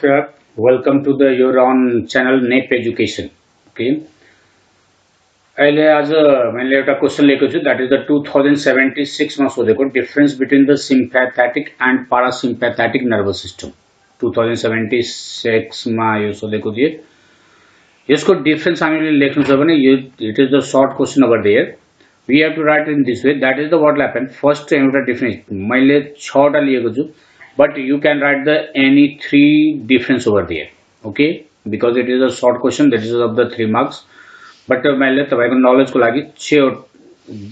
Sir, welcome to the your on channel NEP education. Okay. अहिले आज मैले एउटा क्वेसन लिएको छु that is the two thousand seventy सिक्समा सोधेको difference between the sympathetic and parasympathetic nervous system two thousand seventy सिक्समा यो सोधेको थिएँ। यसको डिफरेन्स हामीले लेख्नु छ भने यो it is the short question over there we have to write in this way that is the what ल्यापन first एउटा difference मैले छवटा लिएको छु। but you can write the any three difference over there okay because it is a short question that is of the three marks but uh, मैले तपाईँको नलेजको लागि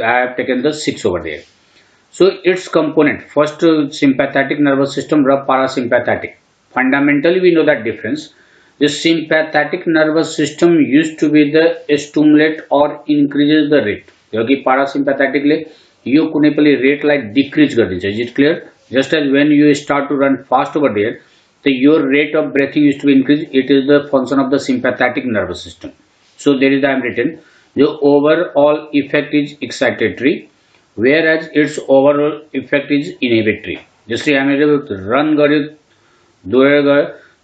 I have taken the six over there so its component first uh, sympathetic nervous system raw parasympathetic fundamentally we know that difference the sympathetic nervous system used to be the stimulate or increases the rate जबकि parasympathetic ले यो कुनै पनि रेटलाई decrease गरिदिन्छ is it clear Just as when you start to run fast over there the your rate of breathing used to increase. It is the function of the sympathetic nervous system. So there is i am written. The overall effect is excitatory whereas its overall effect is inhibitory. Just I mean run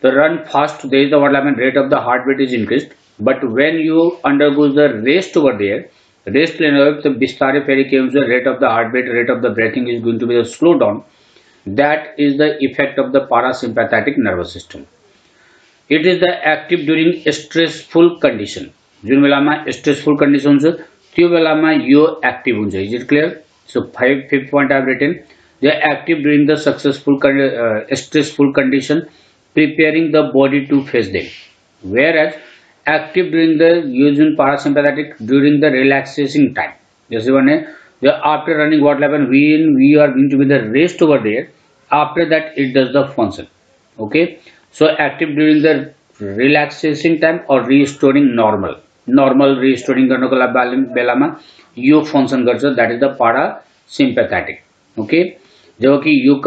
the run fast there is the what happen rate of the heartbeat is increased. But when you undergo the rest over there rest the the rate of the heartbeat rate of the breathing is going to be slow down that is the effect of the parasympathetic nervous system. It is the active during stressful condition. जुन बेलामा stressful condition हुन्छ त्यो बेलामा यो active हुन्छ is it clear so five fifth point I've written the active during the successful stressful condition preparing the body to face them where as active during the yo Jun parasympathetic during the relaxing time जसो भने after running what happen when we are going to be the rest over there after that it does the function okay so active during the relaxation time or restoring normal normal restoring गर्नको लागि बेलामा यो function गर्छ that is the पारा sympathetic okay जब कि यो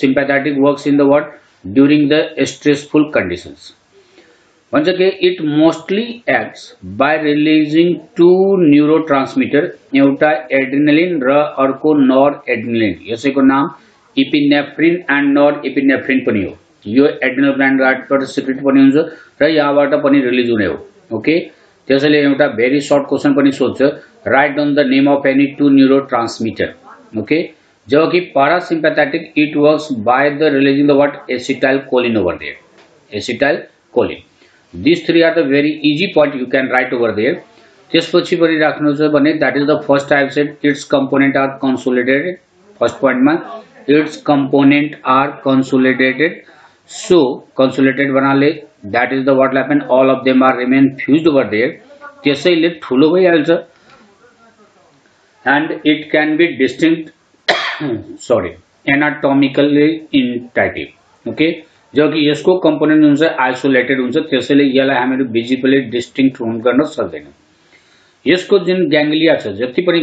sympathetic works in the word during the stressful conditions भन्छ कि it mostly acts by releasing two neurotransmitter एउटा एड्रिनलिन र अर्को नर एड्रिनलिन यसैको नाम इपिनेफ्रिन एन्ड नर इपिनेफ्रिन पनि हो यो एड्रिनल ग्ल्यान्डबाट सिक्रेट पनि हुन्छ र यहाँबाट पनि रिलिज हुने हो ओके त्यसैले एउटा भेरी सर्ट क्वेसन पनि सोध्छ write down the name of any two neurotransmitter okay जब कि parasympathetic it works by the releasing the what acetylcholine over acetylcholine these three are the very easy point you can write over there त्यसपछि पनि राख्नु छ भने that is the first type set it's component are consolidated first पोइन्टमा it's component are consolidated so consolidated भन्नाले that is the what ल्यापन all of them are remain fuse over there त्यसैले ठुलो भइहाल्छ and it can be distinct सरी एनाटोमिकल्ली इन्टाइटिभ okay जो कि यसको component हुन्छ आइसोलेटेड यसलाई हामीहरू भिजिबली डिस्टिङ्क्ट गर्न सक्दैन यसको जुन ग्याङ्लिया छ जति पनि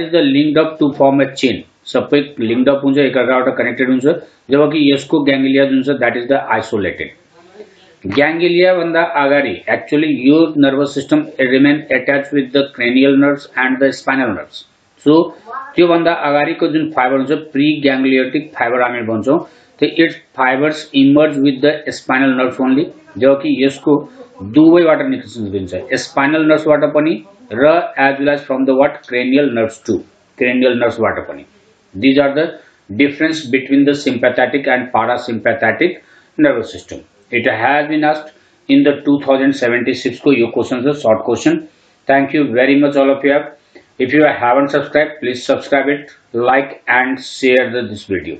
is the link up to form a chain सबै लिङ्क अप हुन्छ एकअर्काबाट कनेक्टेड हुन्छ जब कि यसको ग्याङ्लिया जुन छ द्याट इज़ द आइसोलेटेड ग्याङ्लियाभन्दा अगाडि actually yo nervous system remain attach with the cranial nerves and the spinal nerves so त्योभन्दा अगाडिको जुन फाइबर हुन्छ प्रि ग्याङ्लियोटिक फाइबर हामी भन्छौँ त्यो it's fibres emerge with the spinal nerves only जबकि यसको दुवैबाट निस्किन्छ स्पाइनल नर्भ्सबाट पनि र as well as from the what cranial nerves to cranial नर्भ्सबाट पनि these are the difference between the sympathetic and parasympathetic nervous system it has bin asked in the two thousand seventy सिक्सको यो question छ short question thank you very much all of you have If you haven't subscribed, please subscribe it, like and share the, this video.